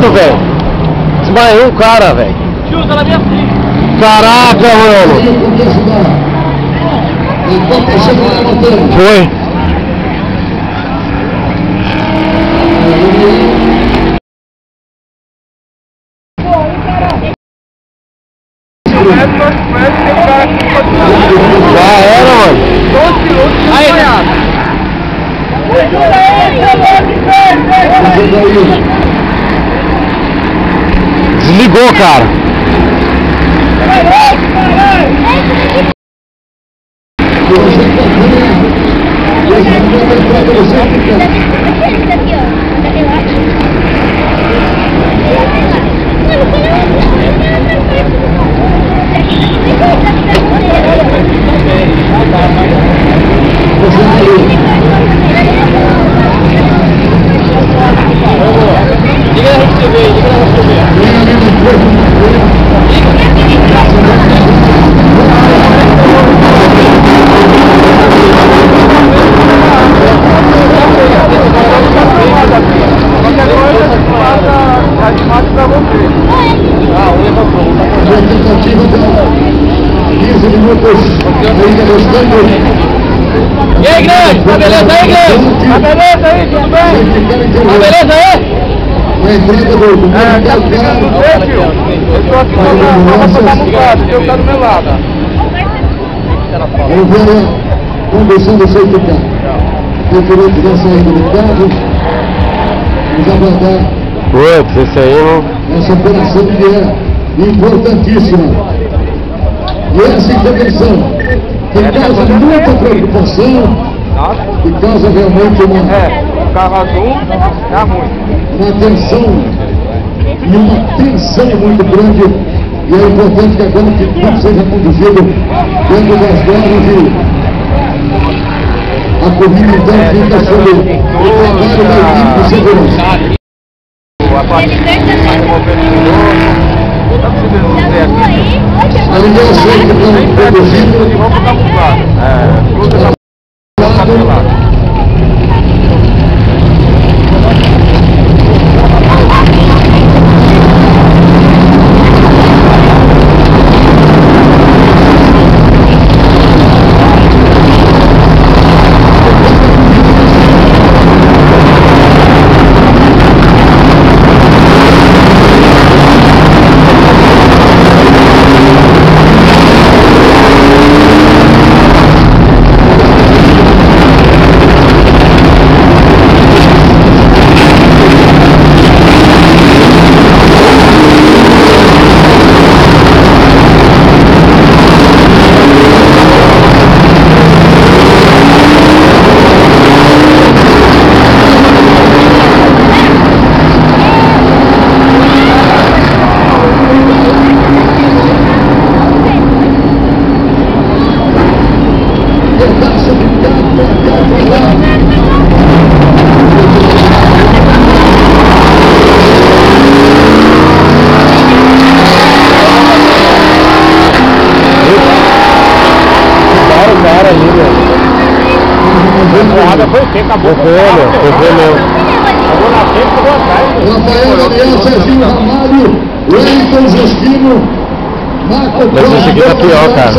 lado, velho. Desmaiou um cara, velho. Tio, tá na minha frente. Caraca, mano. Foi. Já era, mano. Aí, Desligou, cara. De 15 minutos ainda restando. E aí, grande? Tá beleza aí, grande? Tá beleza aí, tudo bem? Tá beleza aí? Na entrada do do É, tá você? Eu tô aqui botar no quarto, o teu tá do meu lado. vamos ver a condução do seu carro. Referente da saída do carro, vamos aguardar Putz, esse aí não. essa operação que é importantíssima. E essa intervenção que causa muita preocupação, que causa realmente uma, É, uma tensão e uma tensão muito grande. E é importante que agora que tudo seja conduzido dentro das normas e a corrida então fica sob o trabalho da equipe de segurança. O aparelho vai remover de novo. Tá precisando dizer aqui. A ligação que estão conduzindo Vamos botar pro lado. É, cruza essa tá pro lado. pedaço de carro Para o cara ali, velho. A porrada foi feia, acabou Foi meu, foi meu. Chegou na frente, chegou atrás. Rafael Daniel, Serginho Ramalho, Wellington Justino, Marco Mas esse aqui tá pior, cara.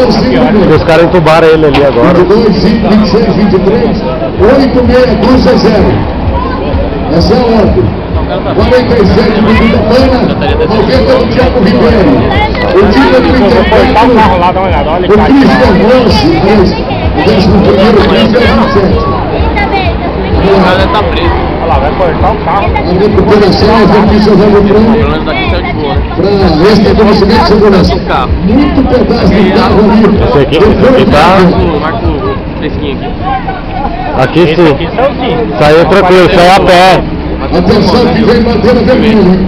Os caras entubaram ele ali agora. 22, 5, 26, 23, 86, 0. Essa é a ordem. 47 do Vitapana, 90 do Thiago Ribeiro. O time do Cortar o carro lá, Intercâmbio, dá uma tá preso. Olha lá, vai cortar o carro. A recuperação, as notícias vão Pelo para menos daqui saiu de boa, para restabelecimento de segurança. Muito pedaço de carro ali. Esse aqui- esse aqui tá- Marca o- Marca o fresquinho aqui. Aqui sim. Saiu tranquilo, saiu a pé. Atenção que vem bandeira vermelha, hein?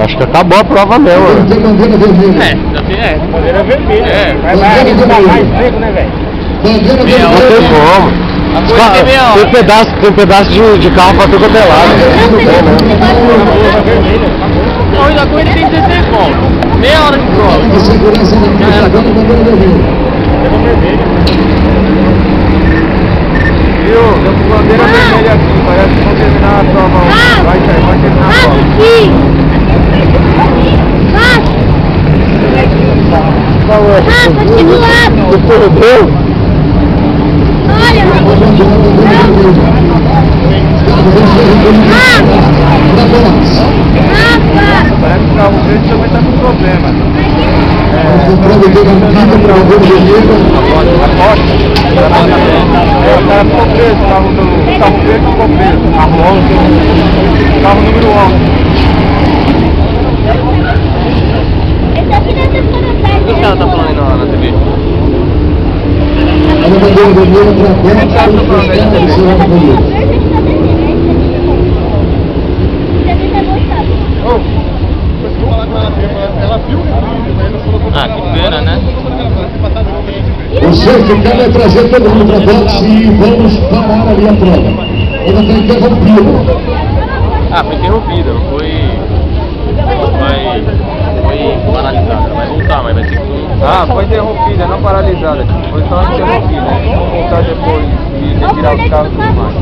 Acho que acabou a prova mesmo. Ter bandeira vermelha. É, já tem, é. Bandeira vermelha. É, vai, vai, vai, vai, vai, vai. mais seco, né, velho? Bandeira Meia Não tem vermelha. como. A Os coisa ca- tem ah, tem, um pedaço, tem um pedaço de, de carro pra tudo quanto é lado. Com ele tem 16 pontos. Meia hora de prova. Já era. Pegou vermelho. Viu? Tô com bandeira ah! vermelha aqui. Parece que vão terminar a prova. Ah! Vai sair, vai terminar a prova. aqui! Vai! Passa aqui do lado! Tu perdeu? Parece que o carro verde também tá com problema. Comprometendo a vida para o vermelho. A porta. É, o cara ficou preso, o carro, do, o carro verde ficou preso. Carro 11. Carro número 11. Esse aqui deve ter ficado perto. O que os caras tá falando aí na, na TV? A dentro. Tá. Ah, que pena, né? O certificado é trazer todo mundo para boxe e vamos parar ali a prova. Ela está interrompida. Ah, foi interrompida, não foi. Vai. Foi paralisada. Vai voltar, mas vai ser com. Ah, foi interrompida, não paralisada. Foi só interrompida. Vamos voltar depois e retirar os carros e tudo mais.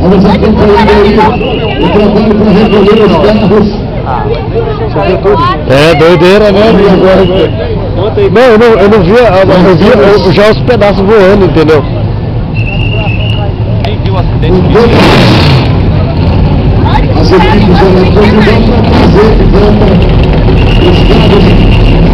Vamos acompanhando aí o trabalho para recolher os carros. É, doideira, né? Não, eu não, eu não via, eu via já os pedaços voando, entendeu? Quem viu o acidente? As equipes elas vão para trazer de volta os carros